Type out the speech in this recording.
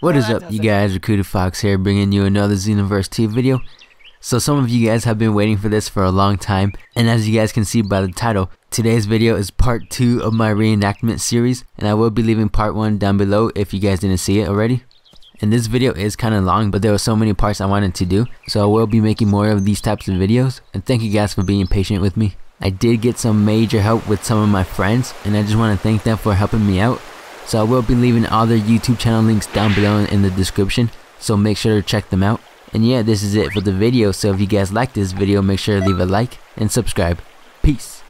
What is up you guys, Recruited Fox here bringing you another Xenoverse 2 video. So some of you guys have been waiting for this for a long time and as you guys can see by the title, today's video is part 2 of my reenactment series and I will be leaving part 1 down below if you guys didn't see it already. And this video is kind of long but there were so many parts I wanted to do so I will be making more of these types of videos and thank you guys for being patient with me. I did get some major help with some of my friends and I just want to thank them for helping me out so I will be leaving all their YouTube channel links down below in the description. So make sure to check them out. And yeah, this is it for the video. So if you guys like this video, make sure to leave a like and subscribe. Peace.